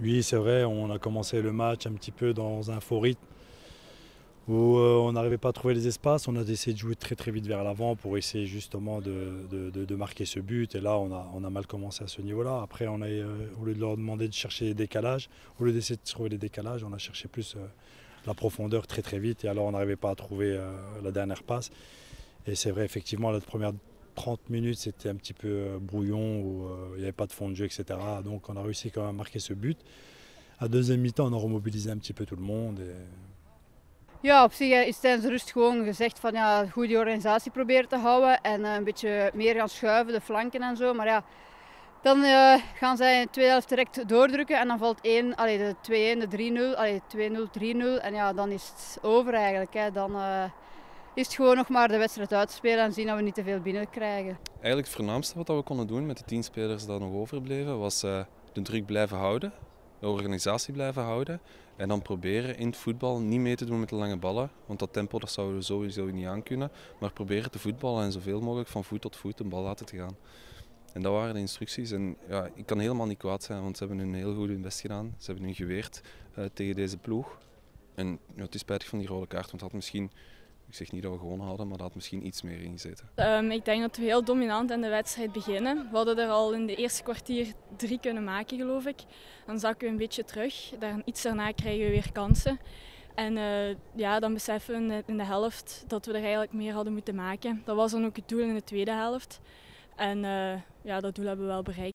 Oui, c'est vrai, on a commencé le match un petit peu dans un faux rythme où euh, on n'arrivait pas à trouver les espaces. On a essayé de jouer très très vite vers l'avant pour essayer justement de, marquer ce but. Et là, on a, mal commencé à ce niveau-là. Après, on a, euh, au lieu de leur demander de chercher des décalages, au lieu d'essayer de trouver les décalages, on a cherché plus euh, la profondeur très très vite. Et alors, on n'arrivait pas à trouver la dernière passe. Et c'est vrai, effectivement, la première 30 minutes, c'était un petit peu euh, brouillon, où euh, il n'y avait pas de fond de jeu, etc. Donc, on a réussi quand même à marquer ce but. À deuxième mi-temps, on a remobilisé un petit peu tout le monde. Et, Ja, op zich eh, is tijdens de rust gewoon gezegd van ja, goed die organisatie proberen te houden en eh, een beetje meer gaan schuiven, de flanken en zo. Maar ja, dan eh, gaan zij in de tweede helft direct doordrukken en dan valt 1, allee, de 2-1, de 3-0, allee, 2-0, 3-0 en ja, dan is het over eigenlijk. Hè. Dan eh, is het gewoon nog maar de wedstrijd uitspelen en zien dat we niet te veel binnenkrijgen. Eigenlijk het voornaamste wat we konden doen met de tien spelers die nog overbleven, was eh, de druk blijven houden, de organisatie blijven houden. En dan proberen in het voetbal niet mee te doen met de lange ballen, want dat tempo dat zouden we sowieso niet aankunnen. Maar proberen te voetballen en zoveel mogelijk van voet tot voet de bal laten te gaan. En dat waren de instructies. En ja, ik kan helemaal niet kwaad zijn, want ze hebben hun heel goed hun best gedaan. Ze hebben hun geweerd eh, tegen deze ploeg. En ja, het is spijtig van die rode kaart, want dat had misschien, ik zeg niet dat we gewonnen hadden, maar dat had misschien iets meer ingezeten. Ehm, ik denk dat we heel dominant aan de wedstrijd beginnen. We hadden er al in de eerste kwartier drie kunnen maken, geloof ik. Dan zakken we een beetje terug. Dan, iets daarna krijgen we weer kansen. En eh, ja, dan beseffen we in de, in de helft dat we er eigenlijk meer hadden moeten maken. Dat was dan ook het doel in de tweede helft. En eh, ja, dat doel hebben we wel bereikt.